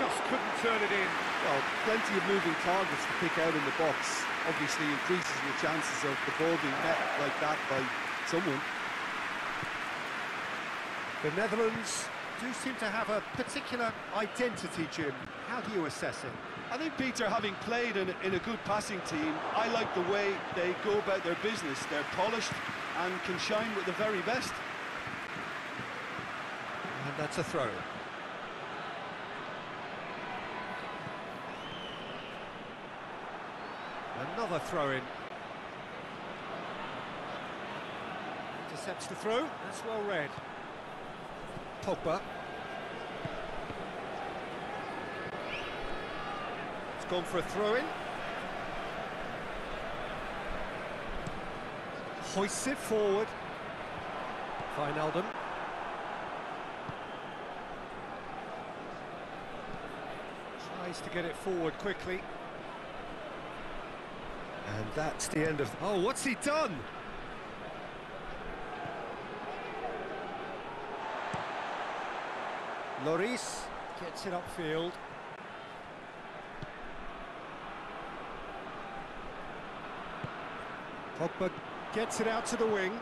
Just couldn't turn it in. Well, plenty of moving targets to pick out in the box. Obviously increases your chances of the ball being met like that by someone. The Netherlands do seem to have a particular identity, Jim. How do you assess it? I think, Peter, having played in, in a good passing team, I like the way they go about their business. They're polished and can shine with the very best. And that's a throw. Another throw-in. Intercepts the throw, that's well read. Pogba. It's gone for a throw-in. Hoists it forward. Wijnaldum. Tries to get it forward quickly. And that's the end of... Oh, what's he done? Lloris gets it upfield. Pogba gets it out to the wing.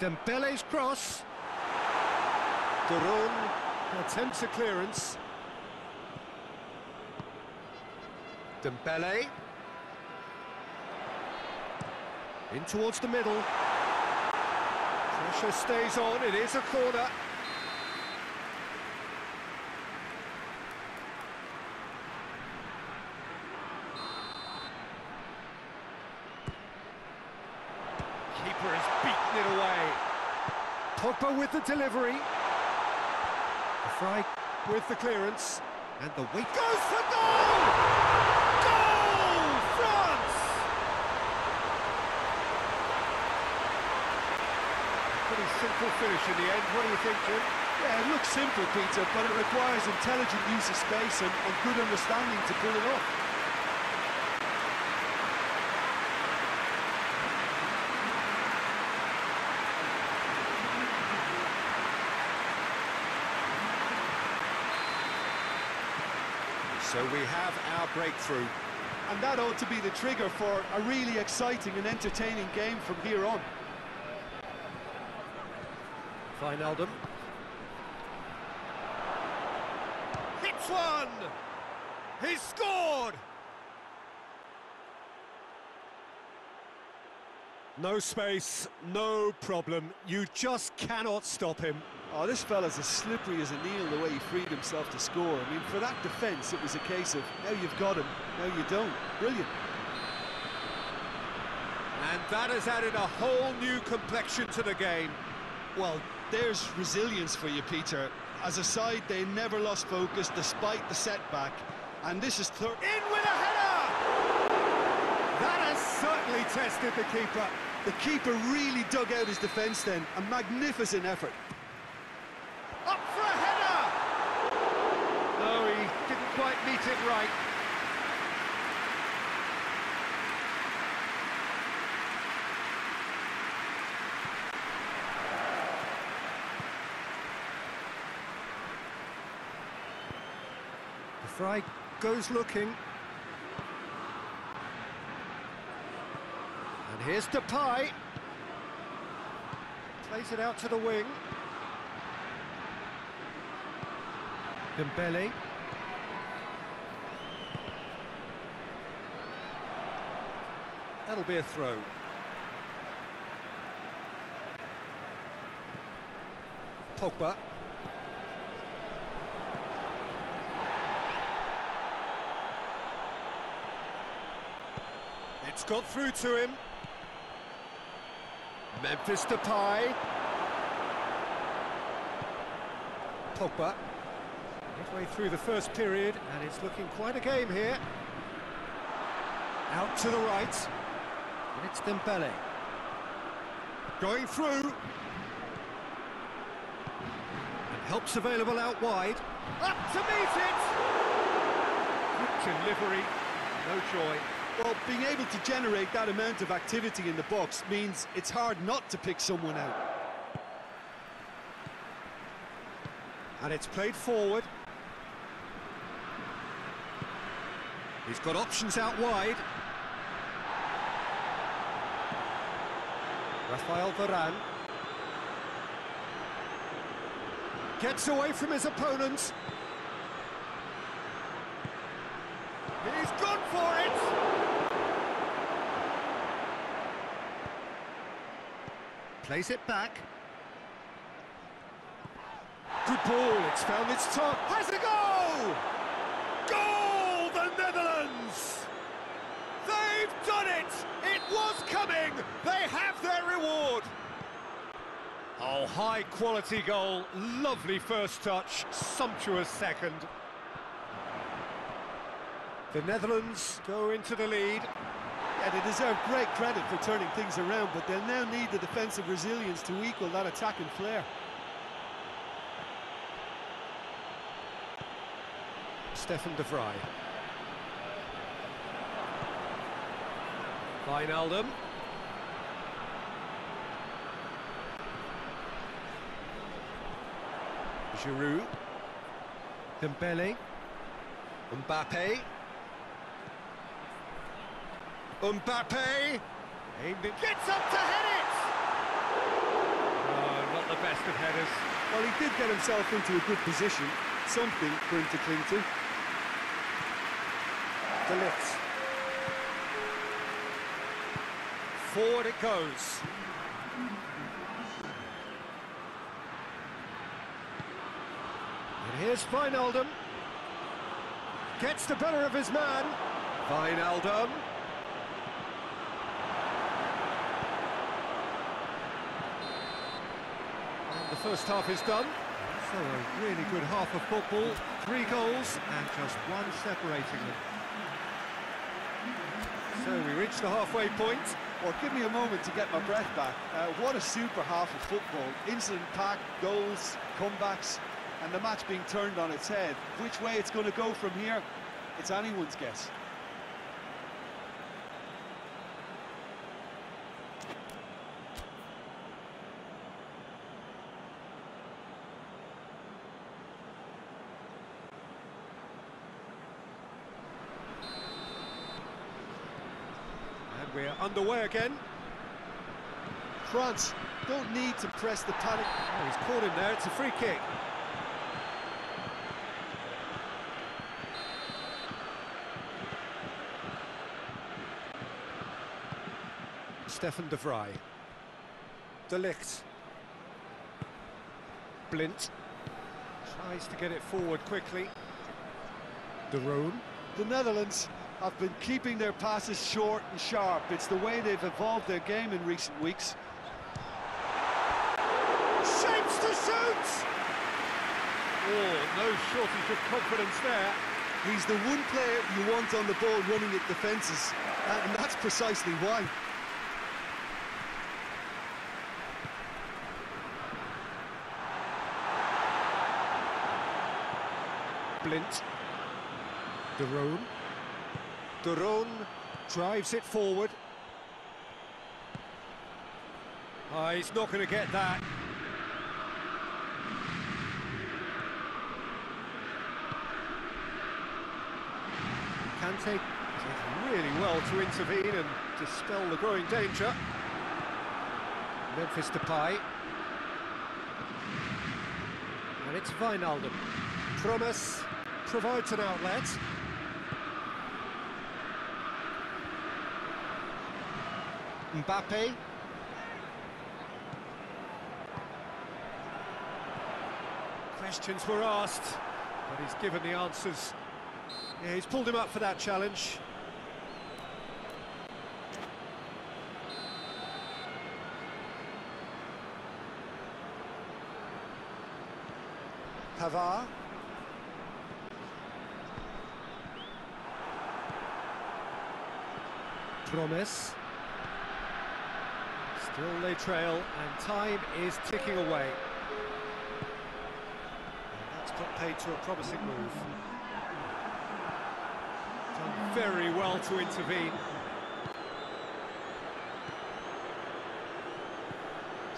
Dembele's cross. De Roon attempts a clearance. Dembele. In towards the middle. Pressure stays on, it is a corner. Keeper has beaten it away. Pogba with the delivery. Fry with the clearance, and the weight goes for goal! Goal! France! Pretty simple finish in the end. What do you think, Jim? Yeah, it looks simple, Peter, but it requires intelligent use of space and, and good understanding to pull it off. So we have our breakthrough. And that ought to be the trigger for a really exciting and entertaining game from here on. Wijnaldum. Hits one! He's scored! No space, no problem. You just cannot stop him. Oh, this fella's as slippery as a needle the way he freed himself to score. I mean, for that defence, it was a case of, now you've got him, now you don't. Brilliant. And that has added a whole new complexion to the game. Well, there's resilience for you, Peter. As a side, they never lost focus despite the setback. And this is... In with a header! That has certainly tested the keeper. The keeper really dug out his defence then. A magnificent effort. Up for a header! No, he didn't quite meet it right. De Vrij goes looking. And here's Depay. Plays it out to the wing. Dembele. That'll be a throw. Pogba. It's got through to him. Memphis Depay. Pogba. Midway through the first period, and it's looking quite a game here. Out to the right. And it's Dembele. Going through. And helps available out wide. Up to meet it! Good delivery, no joy. Well, being able to generate that amount of activity in the box means it's hard not to pick someone out. And it's played forward. He's got options out wide. Rafael Varane. Gets away from his opponents. He's gone for it! Plays it back. Good ball, it's found its top. Has a goal! Goal, the Netherlands! They've done it! It was coming! They have their reward! Oh, high quality goal, lovely first touch, sumptuous second. The Netherlands go into the lead. Yeah, they deserve great credit for turning things around, but they'll now need the defensive resilience to equal that attacking flair. Stefan de Vrij. Wijnaldum. Giroud. Dembele. Mbappe. Mbappe. Aimed it. Gets up to head it! Oh, not the best of headers. Well, he did get himself into a good position, something for him to cling to. De Ligt. Forward it goes. And here's Wijnaldum. Gets the better of his man. Wijnaldum. And the first half is done. So a really good half of football. Three goals and just one separating them. So we reach the halfway point. Well, give me a moment to get my breath back. Uh, what a super half of football. Incident-packed goals, comebacks, and the match being turned on its head. Which way it's going to go from here, it's anyone's guess. And we're underway again. France don't need to press the panic. Oh, he's caught him there, it's a free kick. Stefan de Vrij. De Ligt. Blind. Tries to get it forward quickly. De Roon. The Netherlands have been keeping their passes short and sharp. It's the way they've evolved their game in recent weeks. Shapes to shoot! Oh, no shortage of confidence there. He's the one player you want on the ball running at defences, and that's precisely why. Blind. De Roon drives it forward. Oh, he's not going to get that. Kante did really well to intervene and dispel the growing danger. Memphis Depay. And it's Wijnaldum. Promes provides an outlet. Mbappe. Questions were asked, but he's given the answers. Yeah, he's pulled him up for that challenge. Pavard. Promes. Still they trail, and time is ticking away. And that's put paid to a promising move. Done very well to intervene.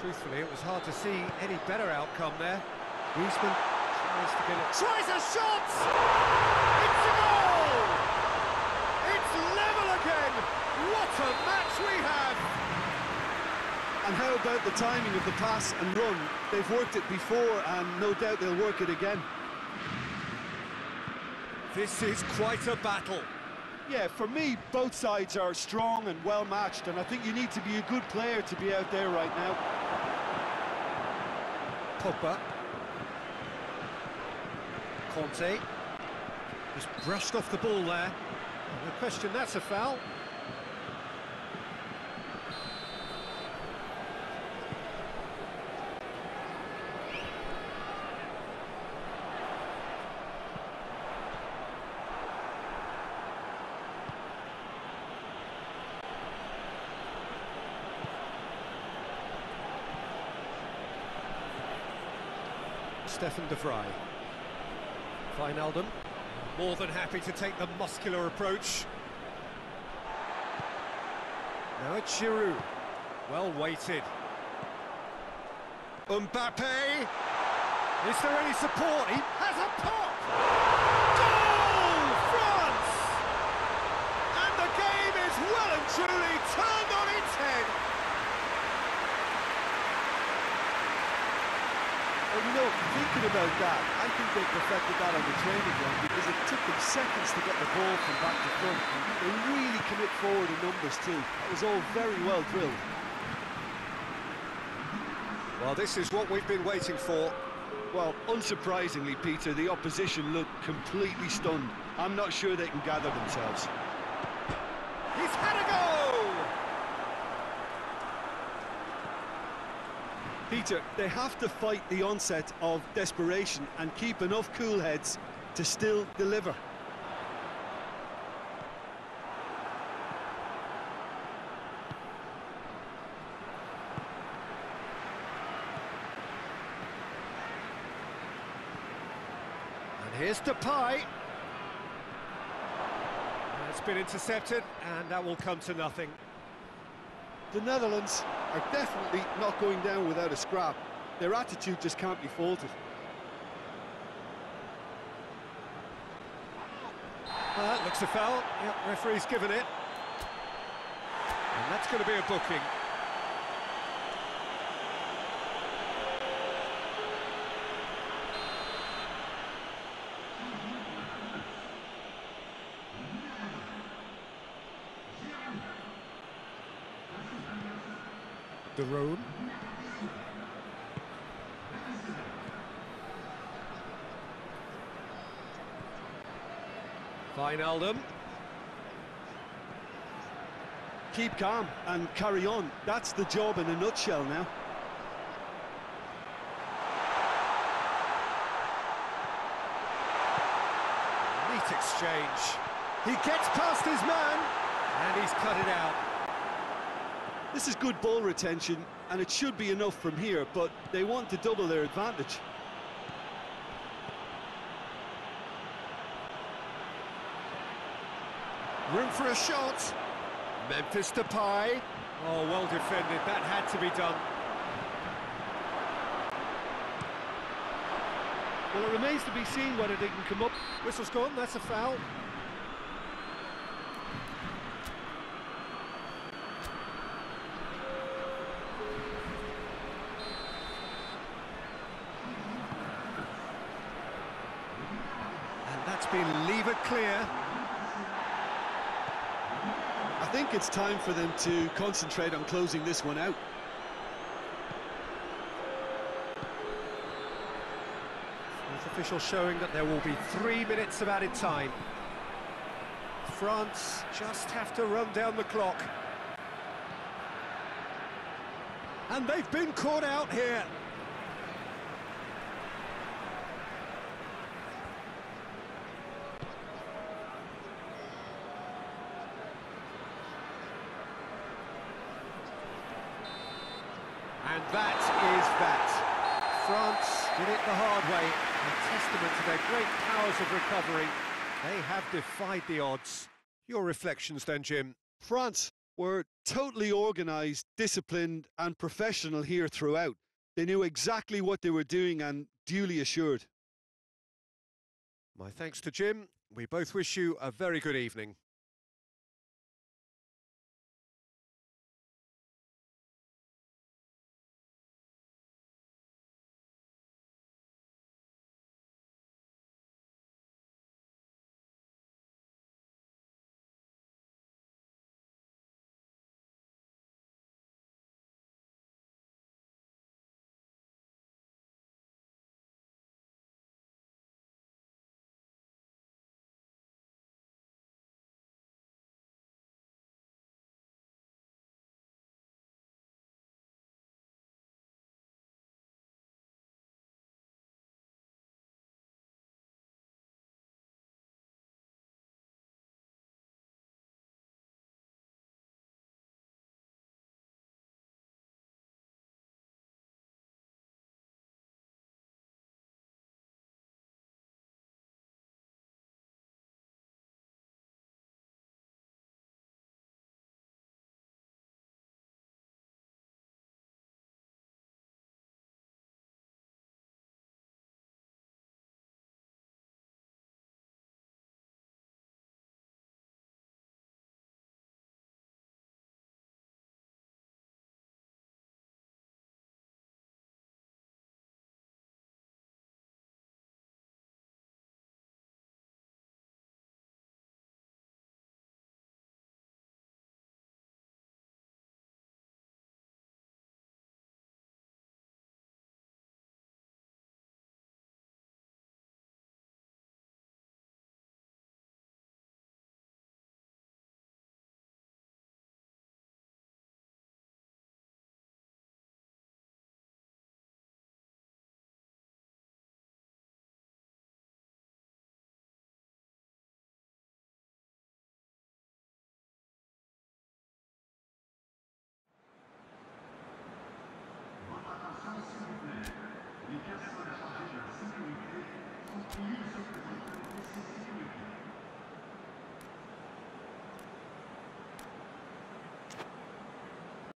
Truthfully, it was hard to see any better outcome there. Griezmann tries to get it. Tries a shot! It's a goal! It's level again! What a match we have! And how about the timing of the pass and run? They've worked it before and no doubt they'll work it again. This is quite a battle. Yeah, for me, both sides are strong and well matched, and I think you need to be a good player to be out there right now. Pogba. Kante. Just brushed off the ball there. No question, that's a foul. Stefan de Vrij. Wijnaldum, more than happy to take the muscular approach. Now it's Giroud, well weighted. Mbappe, is there any support? He has a pop! Truly turned on its head. And you know, thinking about that, I think they perfected that on the training ground because it took them seconds to get the ball from back to front. They really commit forward in numbers too. It was all very well drilled. Well, this is what we've been waiting for. Well, unsurprisingly, Peter, the opposition looked completely stunned. I'm not sure they can gather themselves. He's had a go! Peter, they have to fight the onset of desperation and keep enough cool heads to still deliver. And here's Depay. It's been intercepted, and that will come to nothing. The Netherlands are definitely not going down without a scrap. Their attitude just can't be faulted. That looks a foul. Yep, referee's given it. And that's going to be a booking. De Roon. Wijnaldum. Keep calm and carry on. That's the job in a nutshell now. Neat exchange. He gets past his man, and he's cut it out. This is good ball retention, and it should be enough from here, but they want to double their advantage. Room for a shot. Memphis Depay. Oh, well defended. That had to be done. Well, it remains to be seen whether they can come up. Whistle's gone. That's a foul. That's been lever clear. I think it's time for them to concentrate on closing this one out. Fourth official showing that there will be three minutes of added time. France just have to run down the clock. And they've been caught out here. And that is that. France did it the hard way, a testament to their great powers of recovery. They have defied the odds. Your reflections then, Jim? France were totally organised, disciplined and professional here throughout. They knew exactly what they were doing and duly assured. My thanks to Jim. We both wish you a very good evening.